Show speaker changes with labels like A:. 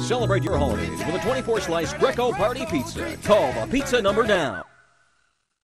A: Celebrate your holidays with a 24 slice Greco Party Pizza. Call the pizza number now.